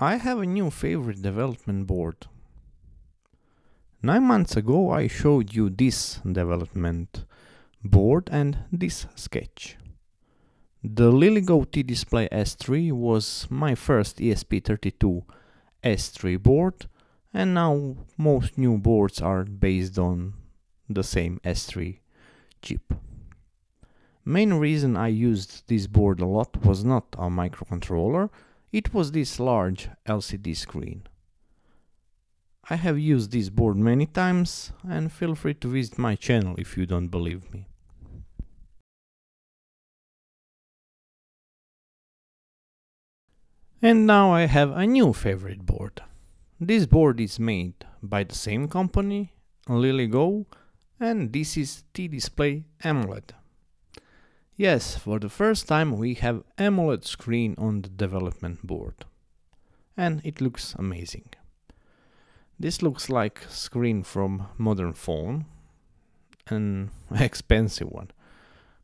I have a new favorite development board. Nine months ago I showed you this development board and this sketch. The LilyGo T-Display S3 was my first ESP32 S3 board and now most new boards are based on the same S3 chip. Main reason I used this board a lot was not a microcontroller, it was this large LCD screen. I have used this board many times and feel free to visit my channel if you don't believe me. And now I have a new favorite board. This board is made by the same company, LilyGo, and this is T-Display AMOLED. Yes, for the first time we have AMOLED screen on the development board. And it looks amazing. This looks like screen from modern phone, an expensive one.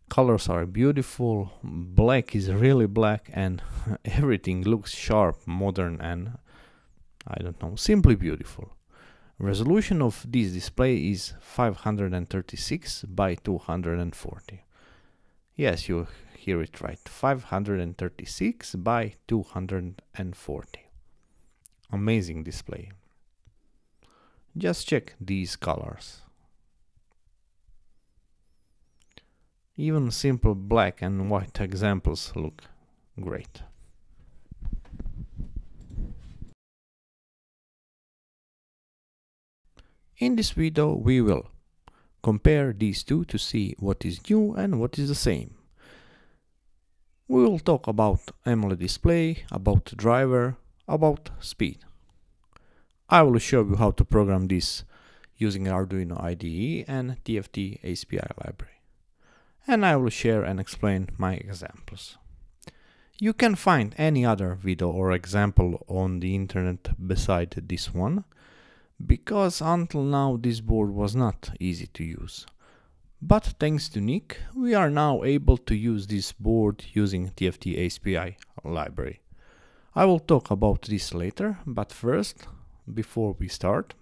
Colors are beautiful, black is really black and everything looks sharp, modern and I don't know, simply beautiful. Resolution of this display is 536 by 240. Yes, you hear it right, 536 by 240. Amazing display. Just check these colors. Even simple black and white examples look great. In this video we will compare these two to see what is new and what is the same. We will talk about AMOLED display, about driver, about speed. I will show you how to program this using Arduino IDE and TFT_eSPI library. And I will share and explain my examples. You can find any other video or example on the internet beside this one, because until now this board was not easy to use. But thanks to Nick, we are now able to use this board using TFT_eSPI library. I will talk about this later, but first, before we start,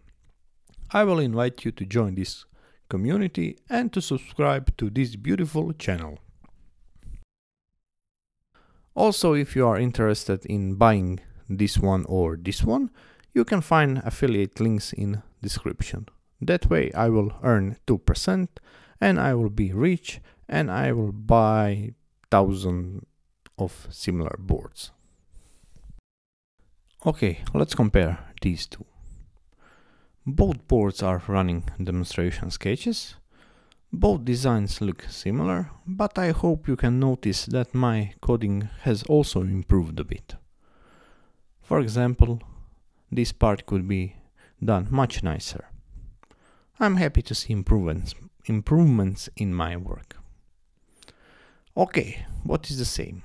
I will invite you to join this community and to subscribe to this beautiful channel. Also, if you are interested in buying this one or this one, you can find affiliate links in description. That way I will earn 2% and I will be rich and I will buy thousand of similar boards. Okay, let's compare these two. Both boards are running demonstration sketches. Both designs look similar, but I hope you can notice that my coding has also improved a bit. For example, this part could be done much nicer. I'm happy to see improvements, improvements in my work. Okay, what is the same?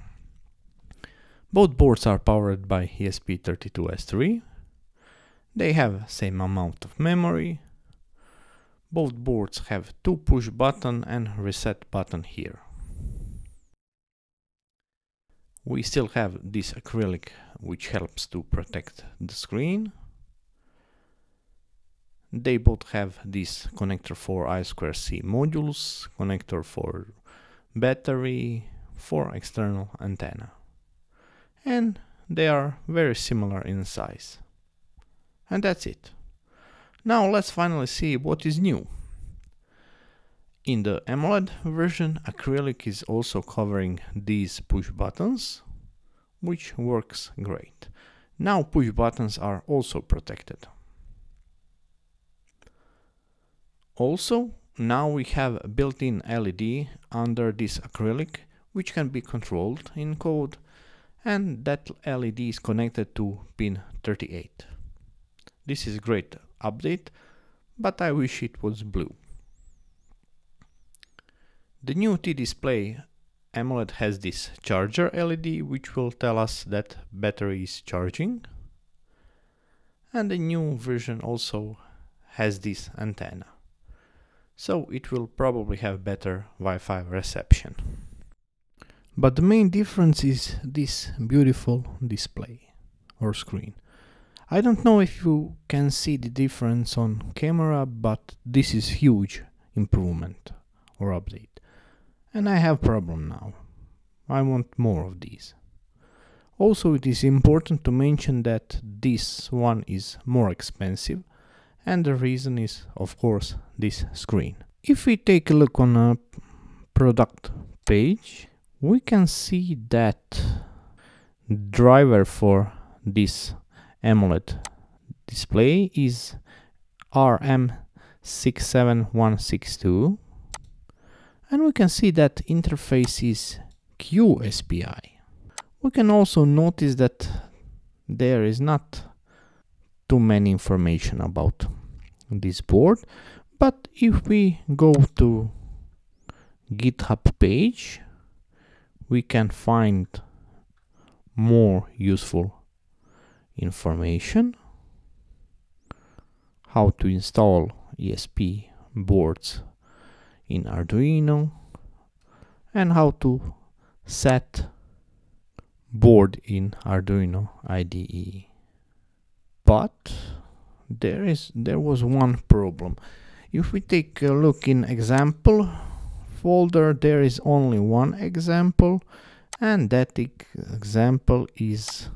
Both boards are powered by ESP32S3. They have same amount of memory. Both boards have two push button and reset button here. We still have this acrylic which helps to protect the screen. They both have this connector for I2C modules, connector for battery, for external antenna. And they are very similar in size. And that's it. Now let's finally see what is new. In the AMOLED version, acrylic is also covering these push buttons, which works great. Now push buttons are also protected. Also, now we have a built-in LED under this acrylic, which can be controlled in code, and that LED is connected to pin 38. This is a great update, but I wish it was blue. The new T-display AMOLED has this charger LED which will tell us that battery is charging. And the new version also has this antenna. So it will probably have better Wi-Fi reception. But the main difference is this beautiful display. or screen. I don't know if you can see the difference on camera, but this is huge improvement or update. And I have problem now. I want more of these. Also it is important to mention that this one is more expensive and the reason is of course this screen. If we take a look on a product page we can see that driver for this AMOLED display is RM67162 and we can see that interface is QSPI. We can also notice that there is not too many information about this board but if we go to github page we can find more useful information how to install ESP boards in Arduino and how to set board in Arduino IDE but there is there was one problem. If we take a look in example folder there is only one example and that example is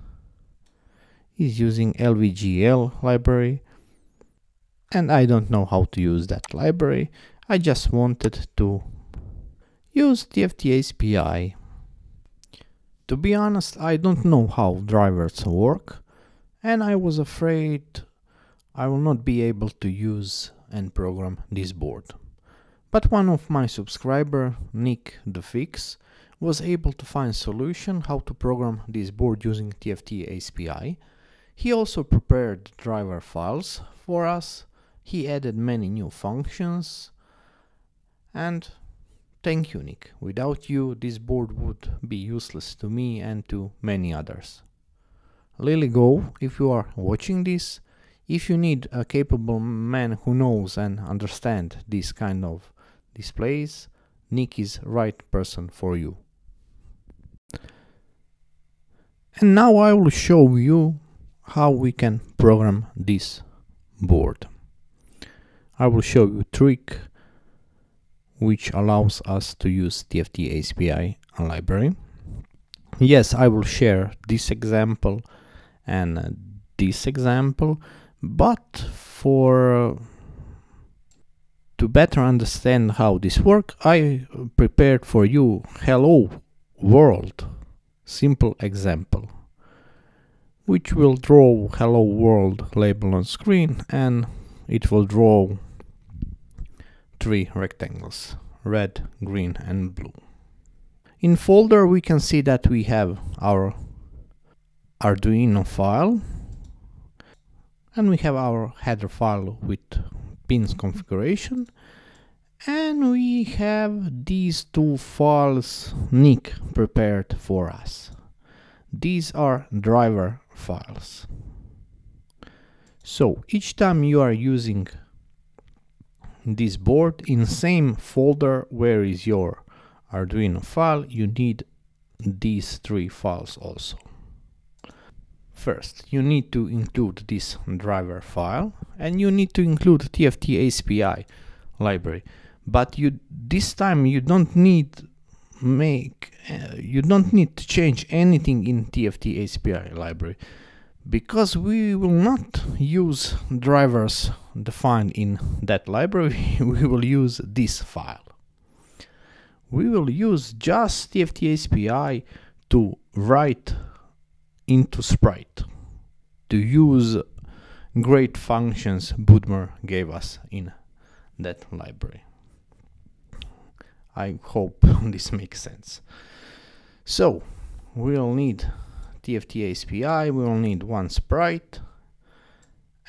is using LVGL library. And I don't know how to use that library I just wanted to use TFT_eSPI to be honest I don't know how drivers work and I was afraid I will not be able to use and program this board. But one of my subscriber, Nick the Fix, was able to find solution how to program this board using TFT API. He also prepared driver files for us, he added many new functions, and thank you Nick, without you this board would be useless to me and to many others. LilyGo, if you are watching this, if you need a capable man who knows and understands this kind of displays, Nick is right person for you. And now I will show you how we can program this board. I will show you trick which allows us to use TFT_eSPI library. Yes, I will share this example and uh, this example but for to better understand how this works I prepared for you hello world simple example which will draw hello world label on screen and it will draw three rectangles red green and blue in folder we can see that we have our Arduino file and we have our header file with pins configuration and we have these two files Nick prepared for us. These are driver files. So each time you are using this board in same folder where is your Arduino file, you need these three files also. First, you need to include this driver file and you need to include TFT_eSPI library. But you this time you don't need make uh, you don't need to change anything in TFT_eSPI library because we will not use drivers defined in that library we will use this file we will use just TFT_eSPI to write into Sprite to use great functions Bodmer gave us in that library. I hope this makes sense. So we'll need TFT_eSPI, we will need one sprite,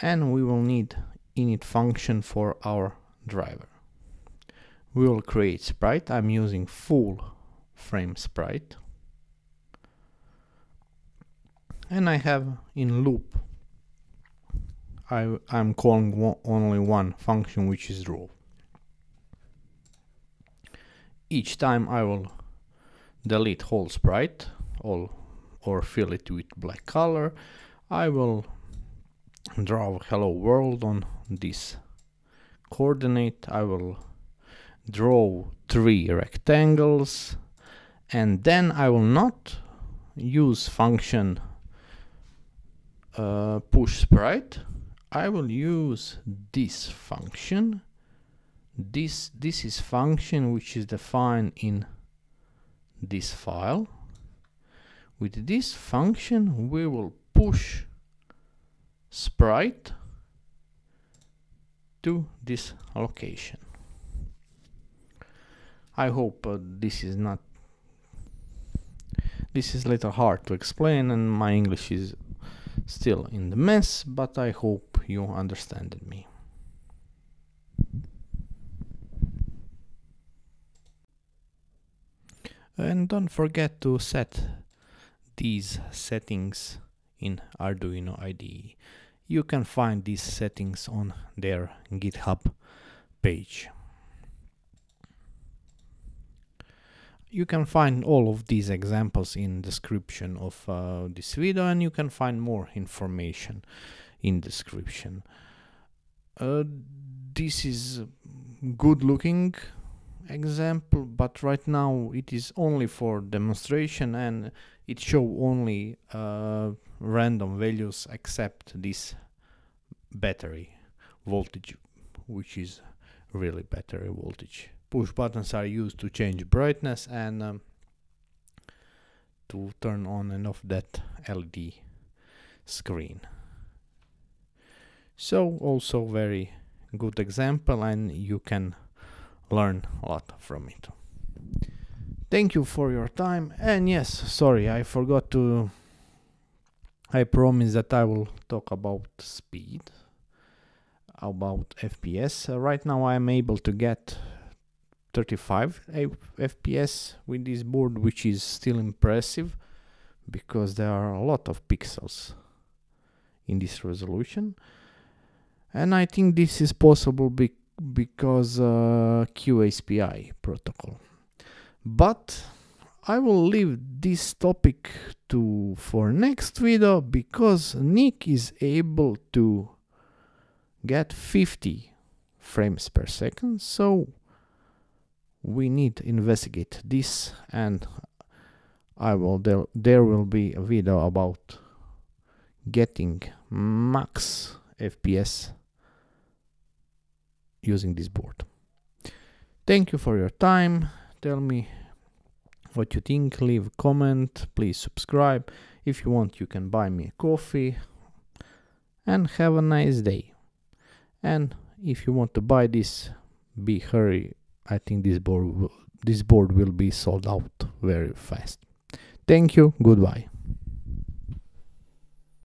and we will need init function for our driver. We will create sprite, I'm using full frame sprite. and I have in loop I, I'm calling one, only one function which is draw. Each time I will delete whole sprite all, or fill it with black color I will draw hello world on this coordinate. I will draw three rectangles and then I will not use function uh, push sprite. I will use this function. This this is function which is defined in this file with this function we will push sprite to this location. I hope uh, this is not this is a little hard to explain and my English is still in the mess but I hope you understand me. And don't forget to set these settings in Arduino IDE. You can find these settings on their GitHub page. You can find all of these examples in description of uh, this video and you can find more information in description. Uh, this is good looking example but right now it is only for demonstration and it show only uh, random values except this battery voltage which is really battery voltage push buttons are used to change brightness and um, to turn on and off that LED screen so also very good example and you can learn a lot from it. Thank you for your time and yes, sorry, I forgot to I promise that I will talk about speed, about FPS. Uh, right now I am able to get 35 FPS with this board, which is still impressive because there are a lot of pixels in this resolution. And I think this is possible because because uh, QSPI protocol. But I will leave this topic to for next video because Nick is able to get 50 frames per second so we need to investigate this and I will there, there will be a video about getting max FPS using this board. Thank you for your time. Tell me what you think. Leave a comment. Please subscribe. If you want, you can buy me a coffee. And have a nice day. And if you want to buy this, be hurry. I think this board will, this board will be sold out very fast. Thank you. Goodbye.